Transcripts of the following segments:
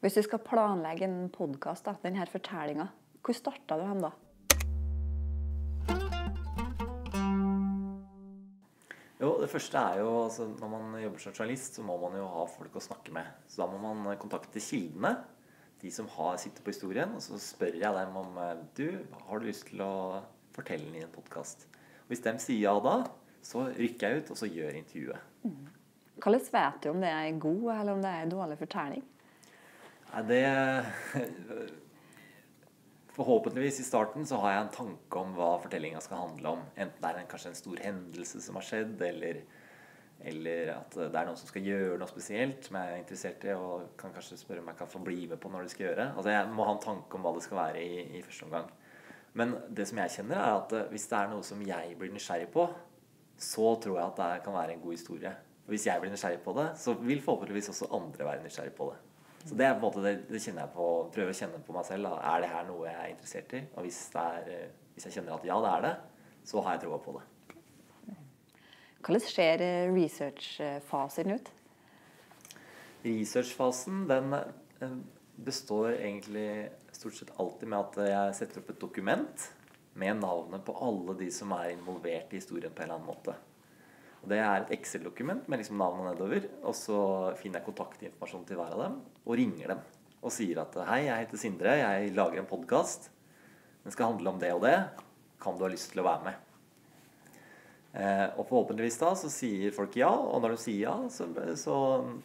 Hvis du skal planlegge en podkast, denne fortellinga, hvor starta du hen da? Jo, Det første er jo altså, Når man jobber som journalist, så må man jo ha folk å snakke med. Så da må man kontakte kildene, de som har, sitter på historien. Og så spør jeg dem om du, har du lyst til å fortelle den i en podkast. Hvis de sier ja da, så rykker jeg ut og så gjør intervjuet. Mm. Hvordan vet du om det er god eller om det er dårlig fortelling? Nei, det Forhåpentligvis i starten så har jeg en tanke om hva fortellinga skal handle om. Enten det er en, kanskje en stor hendelse som har skjedd, eller, eller, at det er noen som skal gjøre noe spesielt som jeg er interessert i, og kan kanskje spørre om jeg kan få bli med på når de skal gjøre. Altså Jeg må ha en tanke om hva det skal være i, i første omgang. Men det som jeg kjenner, er at hvis det er noe som jeg blir nysgjerrig på, så tror jeg at det kan være en god historie. Og hvis jeg blir nysgjerrig på det, så vil forhåpentligvis også andre være nysgjerrig på det. Så det er på en det, det kjenner jeg på, prøver å kjenne på meg selv. Da. Er det her noe jeg er interessert i? Og hvis, er, eh, hvis jeg kjenner at ja, det er det, så har jeg troa på det. Hvordan ser eh, researchfasen ut? Researchfasen den eh, består egentlig stort sett alltid med at jeg setter opp et dokument med navnet på alle de som er involvert i historien på en eller annen måte. Og Det er et Excel-dokument med liksom navnet nedover. Og så finner jeg kontaktinformasjon til hver av dem og ringer dem. Og sier at hei, jeg heter Sindre, jeg lager en podkast. Den skal handle om det og det. Kan du ha lyst til å være med? Eh, og forhåpentligvis da så sier folk ja, og når de sier ja, så, så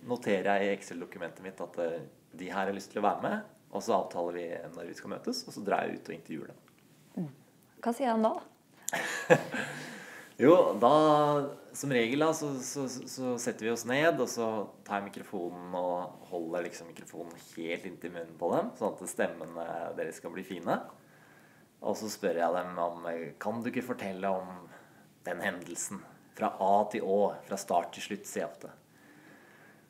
noterer jeg i Excel-dokumentet mitt at eh, de her har lyst til å være med. Og så avtaler vi når vi skal møtes, og så drar jeg ut og intervjuer dem. Mm. Hva sier han da? Jo, da Som regel da, så, så, så, setter vi oss ned, og så tar jeg mikrofonen og holder liksom mikrofonen helt inntil munnen på dem, sånn at stemmene deres skal bli fine. Og så spør jeg dem om Kan du ikke fortelle om den hendelsen? Fra A til Å. Fra start til slutt, sier jeg ofte.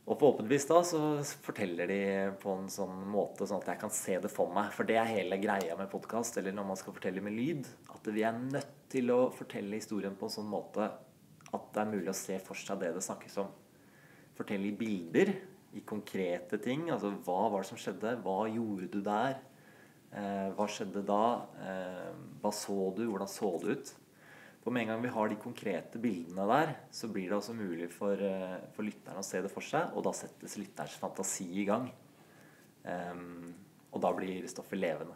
Og forhåpentligvis da så forteller de på en sånn måte sånn at jeg kan se det for meg. For det er hele greia med podkast, eller når man skal fortelle med lyd, at vi er nødt til å fortelle historien på en sånn måte at det er mulig å se for seg det det snakkes om. Fortelle i bilder, i konkrete ting. Altså hva var det som skjedde? Hva gjorde du der? Eh, hva skjedde da? Eh, hva så du? Hvordan så det ut? For med en gang vi har de konkrete bildene der, så blir det også mulig for, eh, for lytteren å se det for seg, og da settes lytterens fantasi i gang. Um, og da blir stoffet levende.